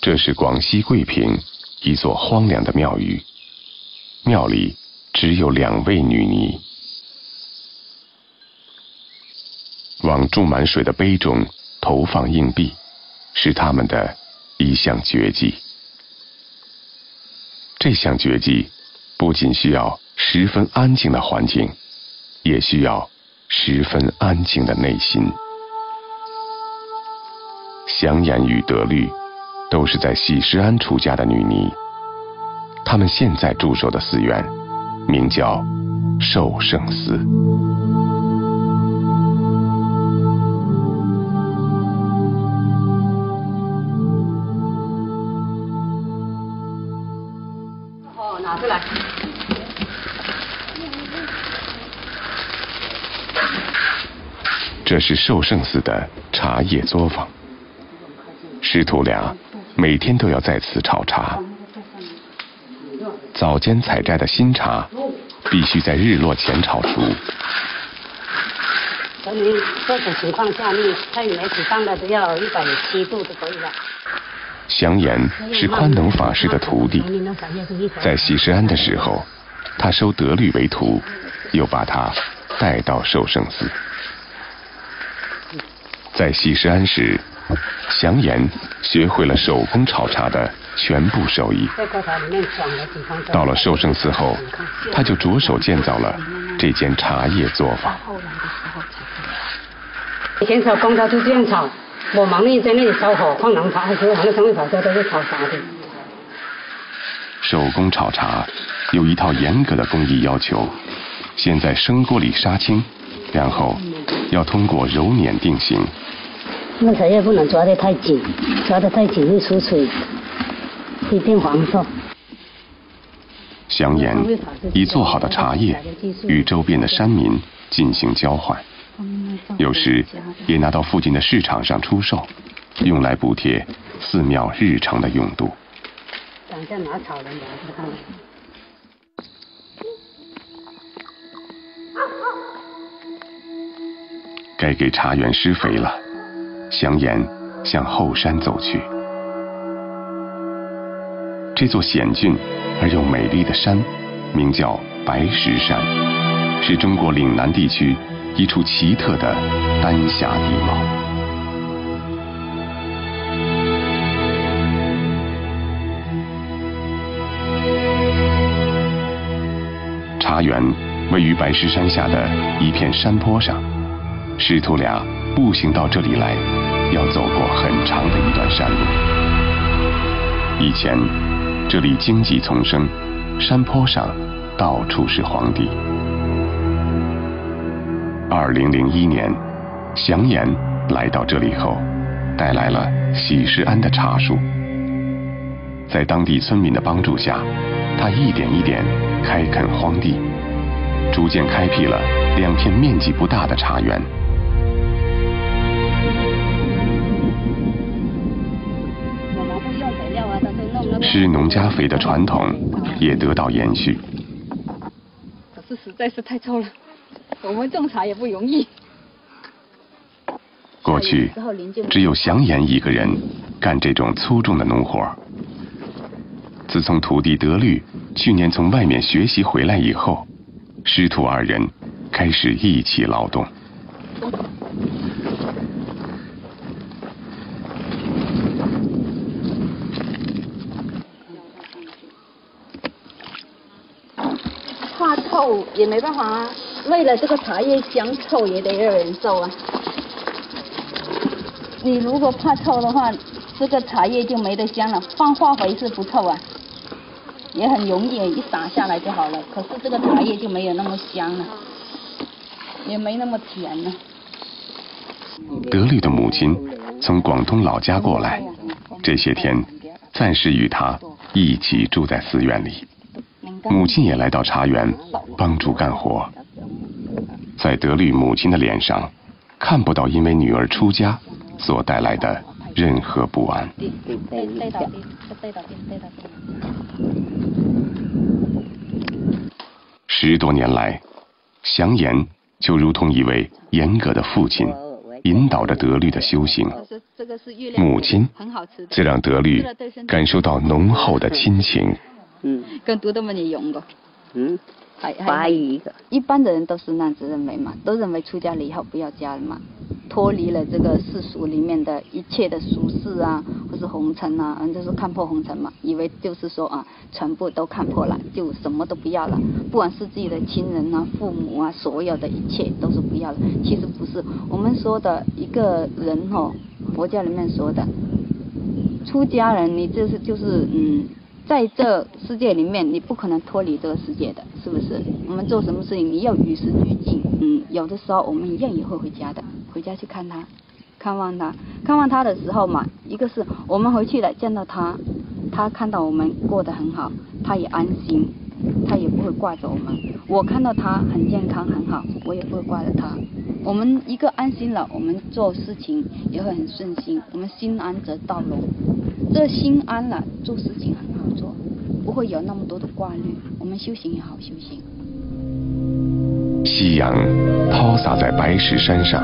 这是广西桂平一座荒凉的庙宇，庙里只有两位女尼。往注满水的杯中投放硬币，是他们的一项绝技。这项绝技不仅需要十分安静的环境，也需要十分安静的内心。祥言与德律都是在喜石庵出家的女尼，她们现在驻守的寺院名叫寿圣寺。这是寿圣寺的茶叶作坊，师徒俩每天都要在此炒茶。早间采摘的新茶必须在日落前炒熟。等你这种情况下，你太媒体放的都要一百七度就可以了。祥言是宽能法师的徒弟，在喜石庵的时候，他收德律为徒，又把他带到寿圣寺。在喜石庵时，祥言学会了手工炒茶的全部手艺。到了寿圣寺后，他就着手建造了这间茶叶作坊。以前炒工他就这样炒，我忙里在那里烧火放凉茶，还是很多生意跑车都是炒茶的。手工炒茶有一套严格的工艺要求，先在生锅里杀青，然后要通过揉捻定型。那茶叶不能抓得太紧，抓得太紧会出水，会变黄色。香烟以做好的茶叶与周边的山民进行交换，有时也拿到附近的市场上出售，用来补贴寺庙日常的用度。等下拿草人来看。该给茶园施肥了。祥言向后山走去。这座险峻而又美丽的山，名叫白石山，是中国岭南地区一处奇特的丹霞地貌。茶园位于白石山下的一片山坡上，师徒俩步行到这里来。要走过很长的一段山路。以前这里荆棘丛生，山坡上到处是荒地。二零零一年，祥言来到这里后，带来了喜石庵的茶树。在当地村民的帮助下，他一点一点开垦荒地，逐渐开辟了两片面积不大的茶园。施农家肥的传统也得到延续。可是实在是太臭了，我们种茶也不容易。过去只有祥岩一个人干这种粗重的农活。自从徒弟德律去年从外面学习回来以后，师徒二人开始一起劳动。也没办法啊，为了这个茶叶香臭也得有人做啊。你如果怕臭的话，这个茶叶就没得香了。放化肥是不臭啊，也很容易一撒下来就好了。可是这个茶叶就没有那么香了，也没那么甜了。德律的母亲从广东老家过来，这些天暂时与他一起住在寺院里。母亲也来到茶园帮助干活，在德律母亲的脸上看不到因为女儿出家所带来的任何不安。十多年来，祥言就如同一位严格的父亲，引导着德律的修行。母亲则让德律感受到浓厚的亲情。嗯，跟读的么你用过？嗯。怀疑一个，一般的人都是那样子认为嘛，都认为出家了以后不要家了嘛，脱离了这个世俗里面的一切的俗事啊，或是红尘啊，嗯，就是看破红尘嘛，以为就是说啊，全部都看破了，就什么都不要了，不管是自己的亲人啊、父母啊，所有的一切都是不要了。其实不是，我们说的一个人哦，佛教里面说的，出家人，你这是就是嗯。在这世界里面，你不可能脱离这个世界的，是不是？我们做什么事情，你要与时俱进。嗯，有的时候我们一样也会回家的，回家去看他，看望他，看望他的时候嘛，一个是我们回去了见到他，他看到我们过得很好，他也安心，他也不会挂着我们。我看到他很健康很好，我也不会挂着他。我们一个安心了，我们做事情也会很顺心。我们心安则道隆，这心安了，做事情很好。不会有那么多的挂虑，我们修行也好修行。夕阳抛洒在白石山上，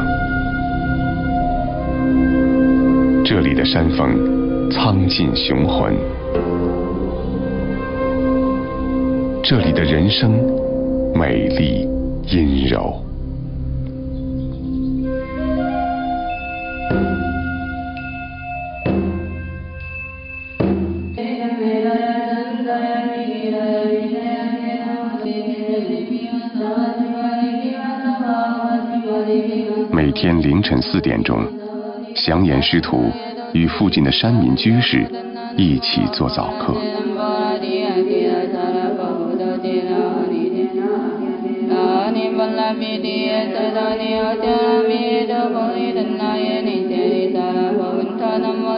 这里的山峰苍劲雄浑，这里的人生美丽阴柔。晨四点钟，祥言师徒与附近的山民居士一起做早课。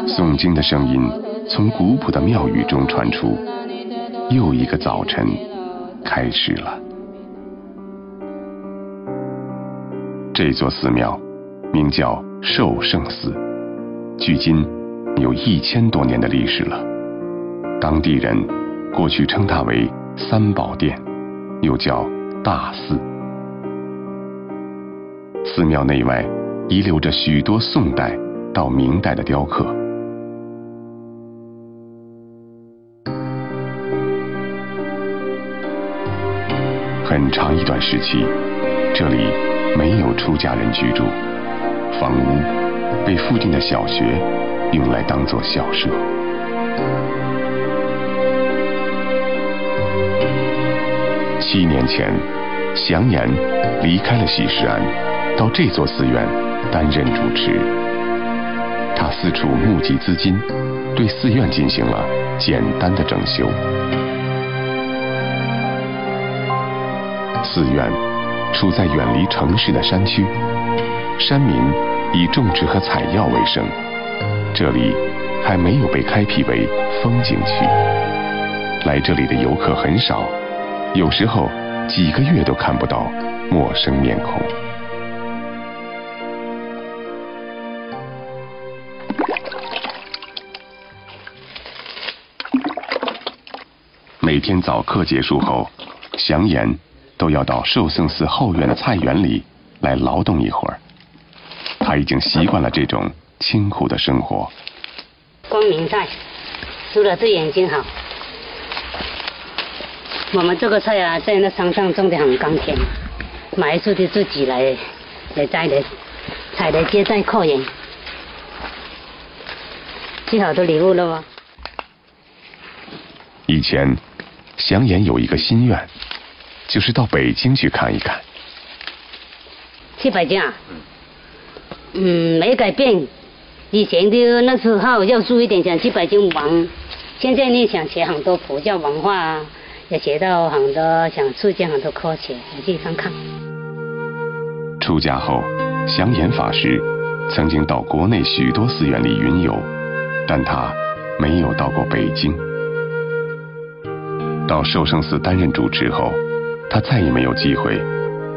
诵经的声音从古朴的庙宇中传出，又一个早晨开始了。这座寺庙。名叫寿圣寺，距今有一千多年的历史了。当地人过去称它为三宝殿，又叫大寺。寺庙内外遗留着许多宋代到明代的雕刻。很长一段时期，这里没有出家人居住。房屋被附近的小学用来当做校舍。七年前，祥言离开了喜石庵，到这座寺院担任主持。他四处募集资金，对寺院进行了简单的整修。寺院处在远离城市的山区，山民。以种植和采药为生，这里还没有被开辟为风景区。来这里的游客很少，有时候几个月都看不到陌生面孔。每天早课结束后，祥言都要到寿圣寺后院的菜园里来劳动一会儿。他已经习惯了这种清苦的生活。光明菜，除了对眼睛好。我们这个菜啊，在那山上种的很甘甜，买出去自己来来摘的，采来接待客人。寄好多礼物了吗？以前，祥言有一个心愿，就是到北京去看一看。去北京啊？嗯，嗯没改变。以前的那时候要注意点，想去北京玩。现在呢，想学很多佛教文化，也学到很多，想促进很多科学，想去看看。出家后，祥言法师曾经到国内许多寺院里云游，但他没有到过北京。到寿圣寺担任主持后，他再也没有机会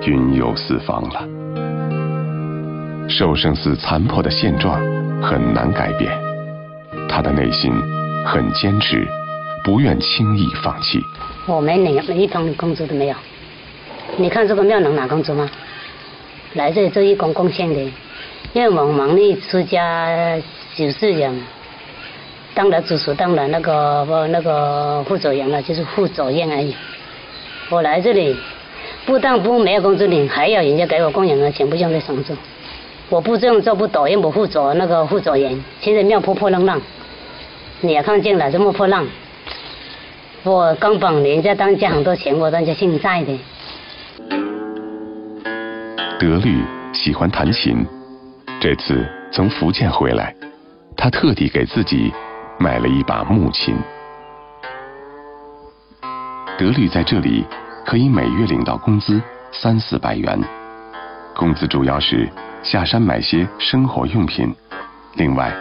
云游四方了。寿圣寺残破的现状很难改变，他的内心很坚持，不愿轻易放弃。我们哪一分工资都没有，你看这个庙能拿工资吗？来这里做义工贡献的，因为我们忙内出家九四年，当了主持，当了那个那个副主任了，就是副主任而已。我来这里，不但不没有工资领，还要人家给我供养的钱，不用在上做。我不这样做不抖，因为我副主那个副主任，现在庙破破烂烂，你也看见了这么破烂。我刚帮人家当家很多钱，我当家欠债的。德律喜欢弹琴，这次从福建回来，他特地给自己买了一把木琴。德律在这里可以每月领到工资三四百元，工资主要是下山买些生活用品，另外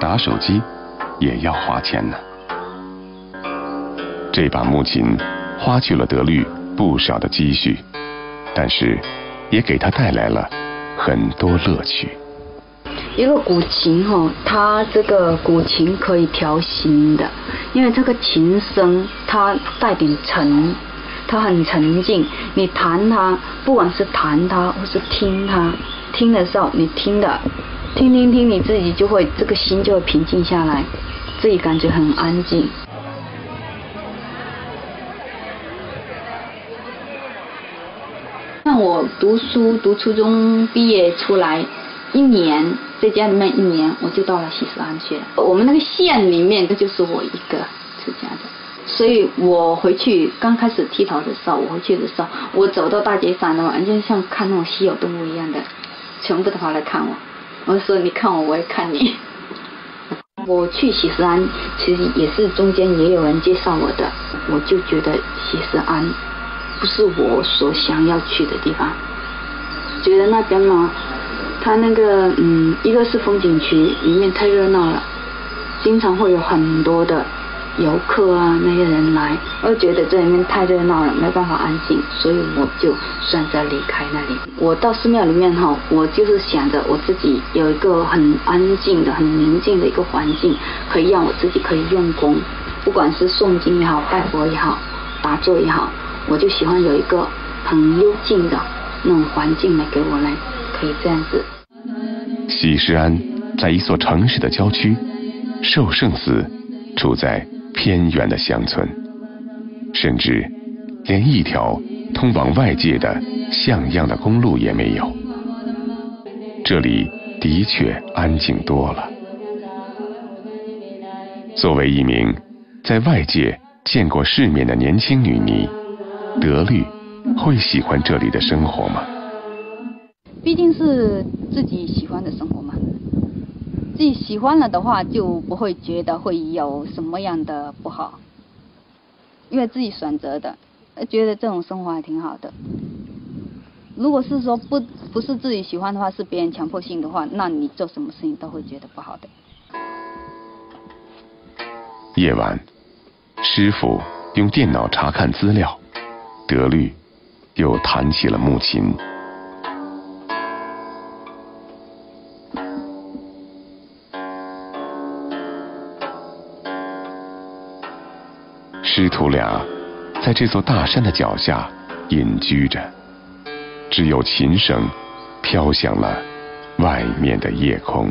打手机也要花钱呢。这把木琴花去了德律不少的积蓄，但是。也给他带来了很多乐趣。一个古琴哈，它这个古琴可以调心的，因为这个琴声它带点沉，它很沉静。你弹它，不管是弹它或是听它，听的时候你听的，听听听，你自己就会这个心就会平静下来，自己感觉很安静。我读书读初中毕业出来一年，在家里面一年，我就到了喜事安去了。我们那个县里面，这就是我一个出家的，所以我回去刚开始剃头的时候，我回去的时候，我走到大街上，完全像看那种稀有动物一样的，全部都跑来看我。我说你看我，我也看你。我去喜事安，其实也是中间也有人介绍我的，我就觉得喜事安。不是我所想要去的地方，觉得那边嘛，它那个嗯，一个是风景区，里面太热闹了，经常会有很多的游客啊那些人来，我觉得这里面太热闹了，没办法安静，所以我就选择离开那里。我到寺庙里面哈，我就是想着我自己有一个很安静的、很宁静的一个环境，可以让我自己可以用功，不管是诵经也好、拜佛也好、打坐也好。我就喜欢有一个很幽静的那种环境来给我来，可以这样子。喜事庵在一座城市的郊区，寿圣寺处在偏远的乡村，甚至连一条通往外界的像样的公路也没有。这里的确安静多了。作为一名在外界见过世面的年轻女尼。德律会喜欢这里的生活吗？毕竟是自己喜欢的生活，自己喜欢了的话，就不会觉得会有什么样的不好，因为自己选择的，觉得这种生活还挺好的。如果是说不不是自己喜欢的话，是别人强迫性的话，那你做什么事情都会觉得不好的。夜晚，师傅用电脑查看资料。德律又弹起了木琴。师徒俩在这座大山的脚下隐居着，只有琴声飘响了外面的夜空。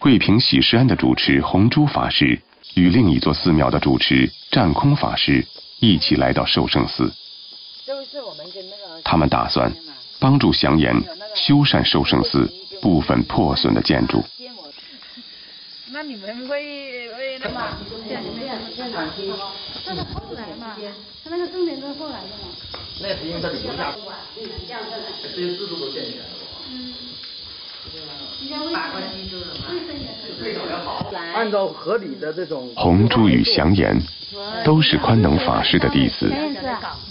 桂平喜事庵的主持红珠法师与另一座寺庙的主持占空法师一起来到寿圣寺。他们打算帮助祥岩修缮寿圣寺部分破损的建筑。那你们会会那么？这是后来嘛？他那个重点是后来的嘛？那是因为他留下，这些制度都建起来了。嗯。按照合理的这种。红珠与祥岩都是宽能法师的弟子。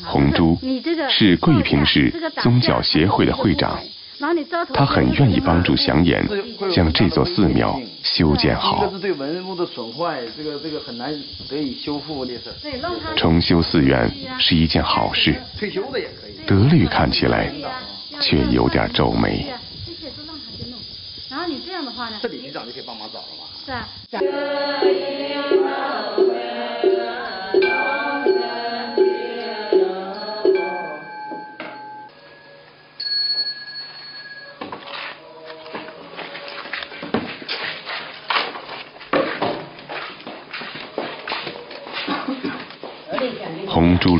红珠是桂平市宗教协会的会长，他很愿意帮助祥言将这座寺庙修建好。这是对文物的损坏，这个这个很难得以修复的事。重修寺院是一件好事。退休的也可以。德律看起来却有点皱眉。话呢？这里局长就可以帮忙找了嘛。是啊。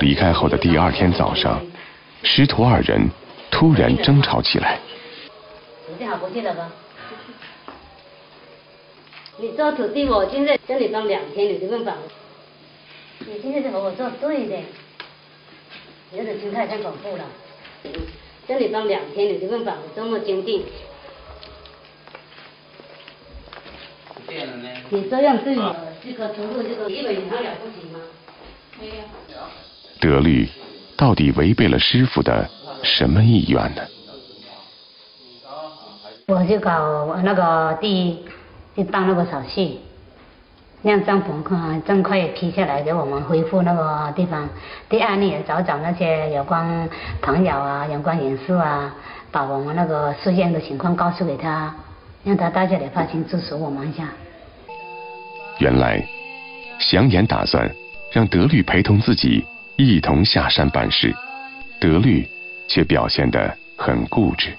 离开后的第二天早上，师徒二人突然争吵起来。土地好不去了吧？你做土地，我现在叫你帮两天，你就问帮。你现在是和我作对的，有点心态太恐怖了。叫你帮两天，你就不帮，这么坚定。你这样对我这个投入这个一百年还了不起吗？没有。德律到底违背了师傅的什么意愿呢？我就搞那个地，就办那个手续，让张鹏啊郑快批下来给我们恢复那个地方。第二呢，也找找那些有关朋友啊、有关人士啊，把我们那个事件的情况告诉给他，让他大家来发心支持我们一下。原来，祥言打算让德律陪同自己一同下山办事，德律却表现得很固执，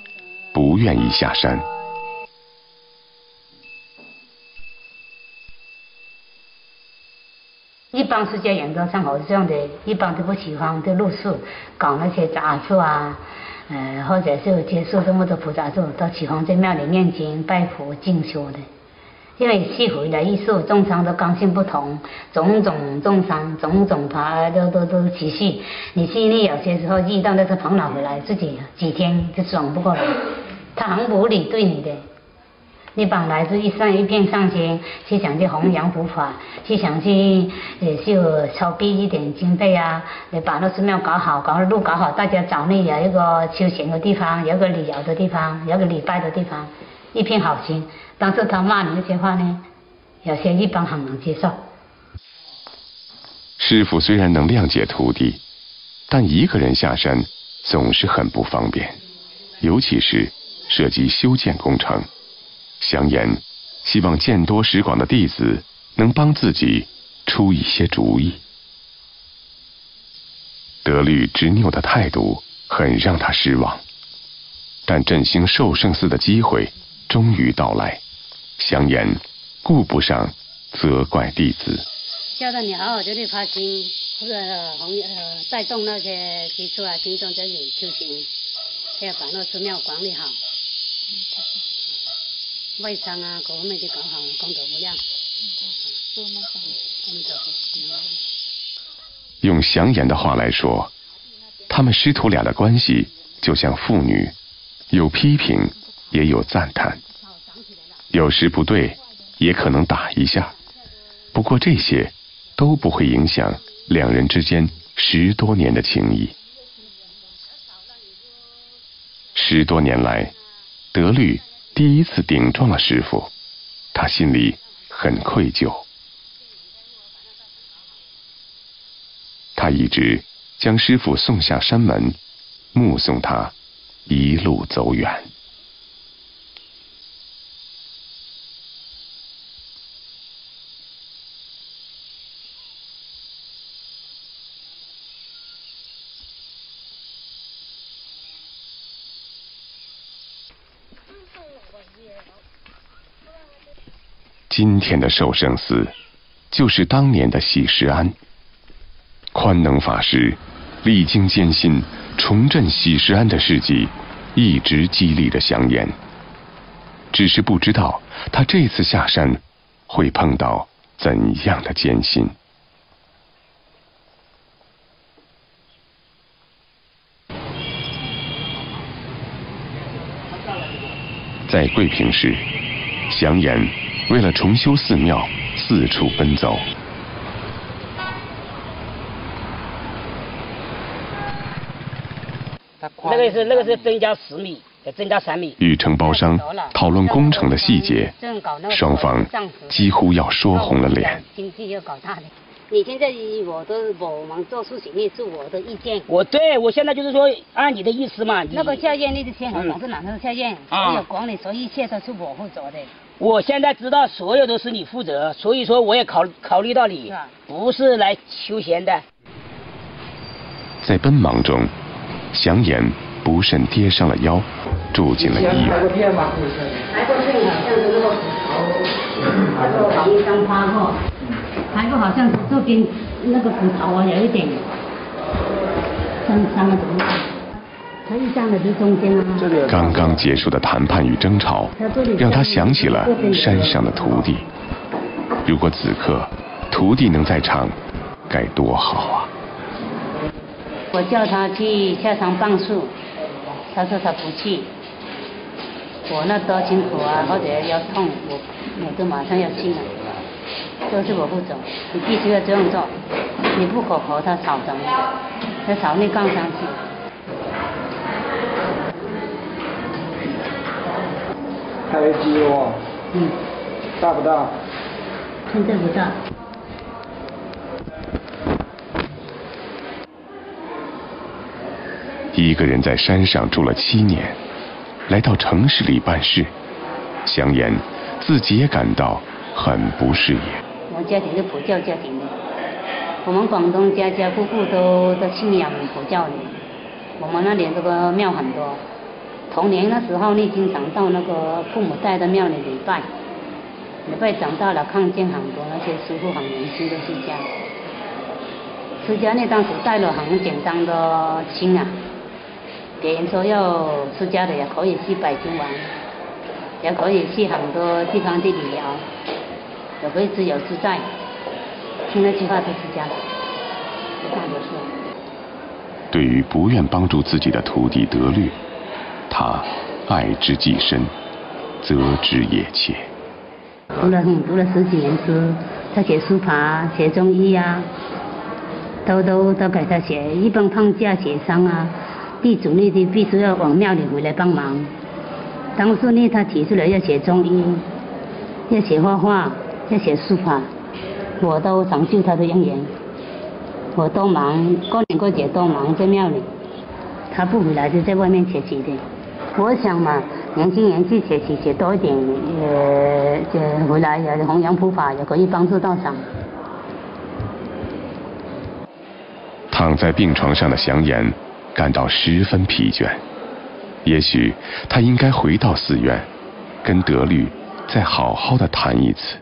不愿意下山。一般是家人都像我这样的，一般都不喜欢都露宿，搞那些杂事啊，呃，或者是接受这么多菩萨咒，都喜欢在庙里念经、拜佛、静修的。因为吸回来一受重伤都刚性不同，种种重伤、种种爬都都都持续。你心里有些时候遇到那个朋友回来，自己几天就爽不过来，他很无理对你的。你本来是一上一片上心，去想去弘扬佛法，去想去也就筹备一点经费啊，你把那寺庙搞好，搞路搞好，大家找你有一个休闲的地方，有个旅游的地方，有个礼拜的地方，一片好心。但是他骂你那些话呢，有些一般很难接受。师傅虽然能谅解徒弟，但一个人下山总是很不方便，尤其是涉及修建工程。祥言希望见多识广的弟子能帮自己出一些主意。德律执拗的态度很让他失望，但振兴寿圣寺的机会终于到来。祥言顾不上责怪弟子，叫他你好好的发心，或者弘呃带动那些基础啊、群众这里修行，要把那寺庙管理好。外商啊，各方面都搞好，功德无量。用祥言的话来说，他们师徒俩的关系就像父女，有批评也有赞叹，有时不对也可能打一下，不过这些都不会影响两人之间十多年的情谊。十多年来，德律。第一次顶撞了师傅，他心里很愧疚。他一直将师傅送下山门，目送他一路走远。今天的寿圣寺，就是当年的喜石庵。宽能法师历经艰辛重振喜石庵的事迹，一直激励着祥言。只是不知道他这次下山会碰到怎样的艰辛。在桂平市，祥言。为了重修寺庙，四处奔走。那个是那个是增加十米，增加三米。与承包商讨论工程的细节，双方几乎要说红了脸。经济要搞大的，你现在我的我们做事情是我的意见。我对我现在就是说按你的意思嘛。那个校验那个签合同是哪个校验？所有管理所有一切都是我负责的。我现在知道所有都是你负责，所以说我也考考虑到你，不是来休闲的。在奔忙中，祥言不慎跌伤了腰，住进了医院。拍过片吗？拍过片，好像是那个骨头，拍过防一张疤哈，拍过好像是这边那个骨头啊有一点伤伤了怎么办？可以站中间啊。刚刚结束的谈判与争吵，让他想起了山上的徒弟。如果此刻徒弟能在场，该多好啊！我叫他去下场棒树，他说他不去。我那多辛苦啊，或者腰痛，我我就马上要去了。都是我不走，你必须要这样做，你不可和他吵着，他吵你杠上去。开机哦。嗯。大不大？现在不大。一个人在山上住了七年，来到城市里办事，香言自己也感到很不适应。我家庭是佛教家庭的，我们广东家家户户都都信仰佛教的，我们那里这个庙很多。童年那时候呢，经常到那个父母带的庙里礼拜，礼拜长大了看见很多那些师傅很年轻的出家，出家呢当时带了很简单的经啊。别人说要出家的也可以去北京玩，也可以去很多地方去旅游，可以自由自在。听那句话就出家了，大多数。对于不愿帮助自己的徒弟得律，他爱之既深，责之也切。读了读了十几年书，他写书法、写中医啊，都都都给他写，一般放假写生啊。地主呢，就必须要往庙里回来帮忙。当时呢，他提出来要写中医，要写画画，要写书法，我都成就他的姻缘。我都忙，过年过节都忙在庙里，他不回来就在外面学习的。我想嘛，年轻人去学习学多一点，也也回来也弘扬佛法，也可以帮助到上。躺在病床上的祥言。感到十分疲倦，也许他应该回到寺院，跟德律再好好的谈一次。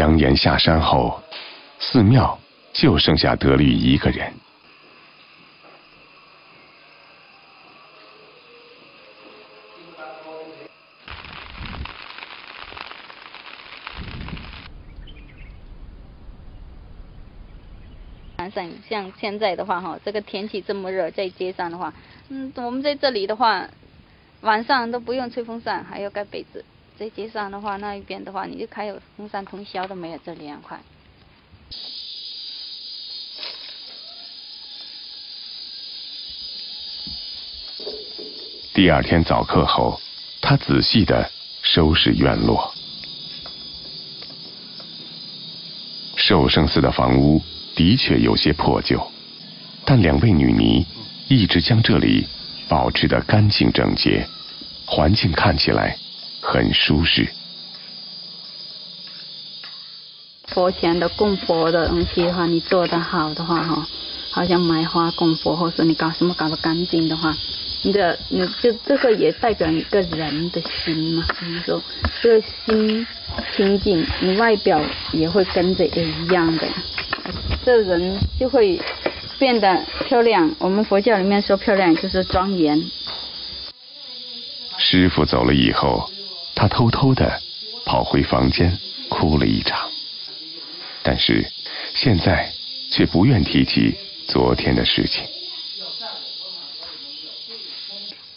祥言下山后，寺庙就剩下德律一个人。像现在的话哈，这个天气这么热，在街上的话，嗯，我们在这里的话，晚上都不用吹风扇，还要盖被子。在街上的话，那一边的话，你就开有风扇通宵都没有这凉快。第二天早课后，他仔细的收拾院落。寿圣寺的房屋。的确有些破旧，但两位女尼一直将这里保持得干净整洁，环境看起来很舒适。佛前的供佛的东西的话，你做得好的话哈，好像买花供佛，或者你搞什么搞得干净的话，你的你就这个也代表一个人的心嘛。比如说这个心清净，你外表也会跟着也一样的。这人就会变得漂亮。我们佛教里面说漂亮就是庄严。师傅走了以后，他偷偷的跑回房间哭了一场，但是现在却不愿提起昨天的事情。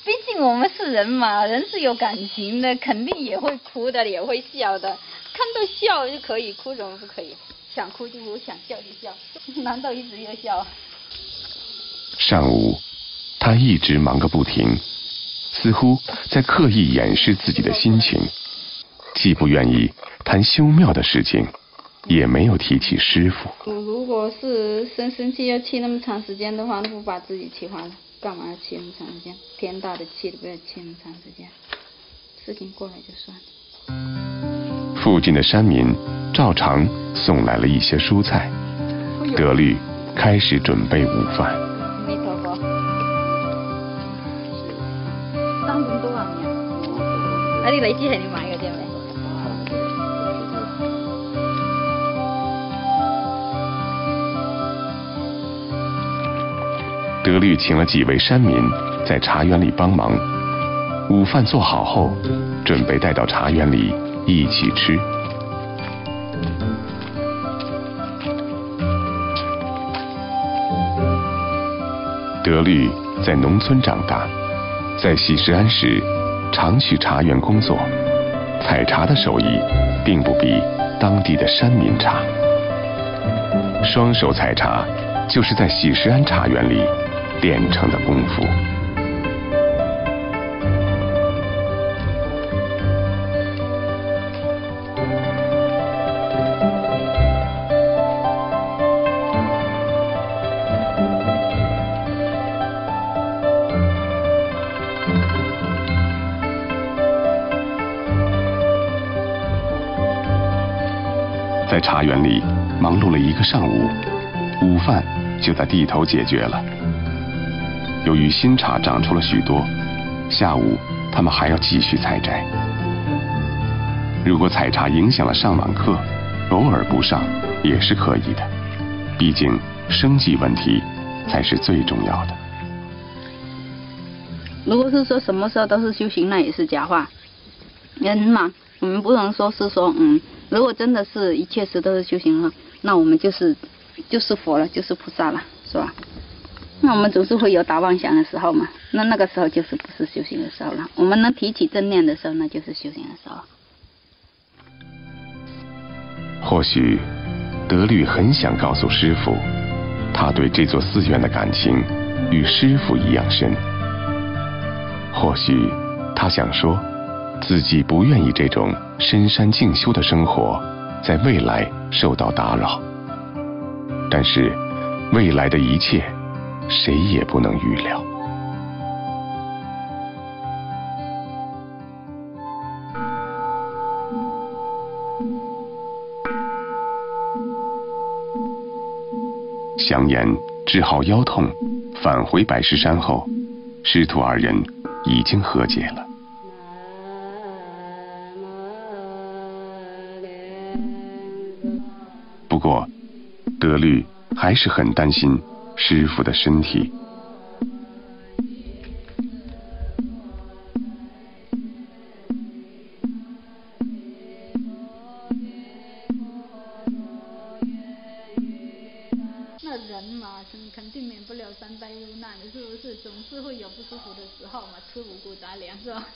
毕竟我们是人嘛，人是有感情的，肯定也会哭的，也会笑的。看到笑就可以，哭怎么不可以？想哭就哭，想笑就笑，难道一直要笑？上午，他一直忙个不停，似乎在刻意掩饰自己的心情，既不愿意谈修庙的事情，也没有提起师傅。我如果是生生气要气那么长时间的话，那不把自己气坏了？干嘛要气那么长时间？天大的气都不要气那么长时间，事情过了就算了。附近的山民照常送来了一些蔬菜，德律开始准备午饭。你累计系你买嘅啫咩？德律请了几位山民在茶园里帮忙，午饭做好后，准备带到茶园里一起吃。德律在农村长大，在喜石安时常去茶园工作，采茶的手艺并不比当地的山民差。双手采茶，就是在喜石安茶园里。练成的功夫。茶园里忙碌了一个上午，午饭就在地头解决了。由于新茶长出了许多，下午他们还要继续采摘。如果采茶影响了上晚课，偶尔不上也是可以的。毕竟生计问题才是最重要的。如果是说什么时候都是修行，那也是假话。人嘛，我们不能说是说，嗯，如果真的是一切时都是修行了，那我们就是就是佛了，就是菩萨了，是吧？那我们总是会有打妄想的时候嘛，那那个时候就是不是修行的时候了。我们能提起正念的时候，那就是修行的时候。或许德律很想告诉师傅，他对这座寺院的感情与师傅一样深。或许他想说，自己不愿意这种深山静修的生活在未来受到打扰。但是未来的一切。谁也不能预料。祥言治好腰痛，返回白石山后，师徒二人已经和解了。不过，德律还是很担心。师傅的身体。那人嘛，肯肯定免不了三灾六难的，是不是？总是会有不舒服的时候嘛，吃五谷杂粮是吧？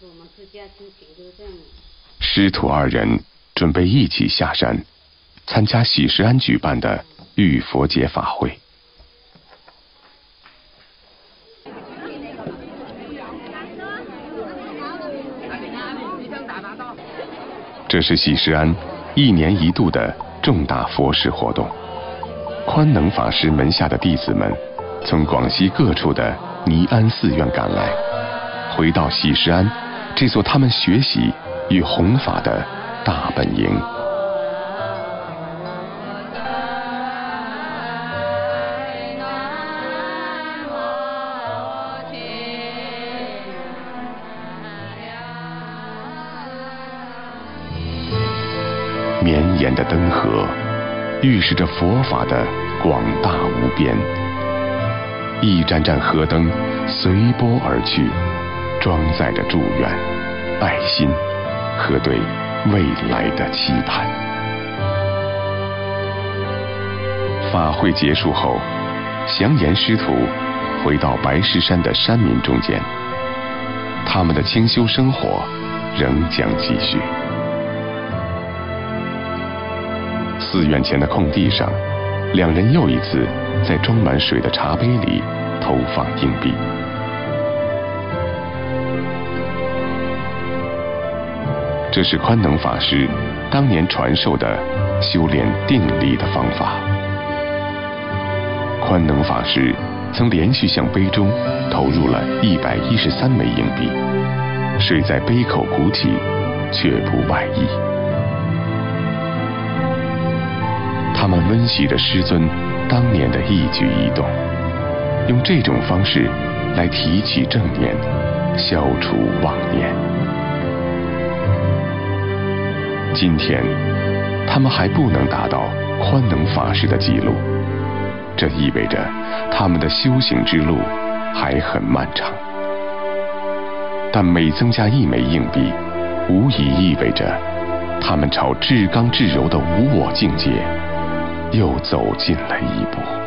我们自家亲情都这样。师徒二人准备一起下山。参加喜石庵举办的浴佛节法会，这是喜石庵一年一度的重大佛事活动。宽能法师门下的弟子们从广西各处的尼安寺院赶来，回到喜石庵这座他们学习与弘法的大本营。绵延的灯河，预示着佛法的广大无边。一盏盏河灯随波而去，装载着祝愿、爱心和对未来的期盼。法会结束后，祥言师徒回到白石山的山民中间，他们的清修生活仍将继续。寺院前的空地上，两人又一次在装满水的茶杯里投放硬币。这是宽能法师当年传授的修炼定力的方法。宽能法师曾连续向杯中投入了一百一十三枚硬币，水在杯口鼓起，却不外溢。他们温习着师尊当年的一举一动，用这种方式来提起正念，消除妄念。今天，他们还不能达到宽能法师的记录，这意味着他们的修行之路还很漫长。但每增加一枚硬币，无疑意味着他们朝至刚至柔的无我境界又走近了一步。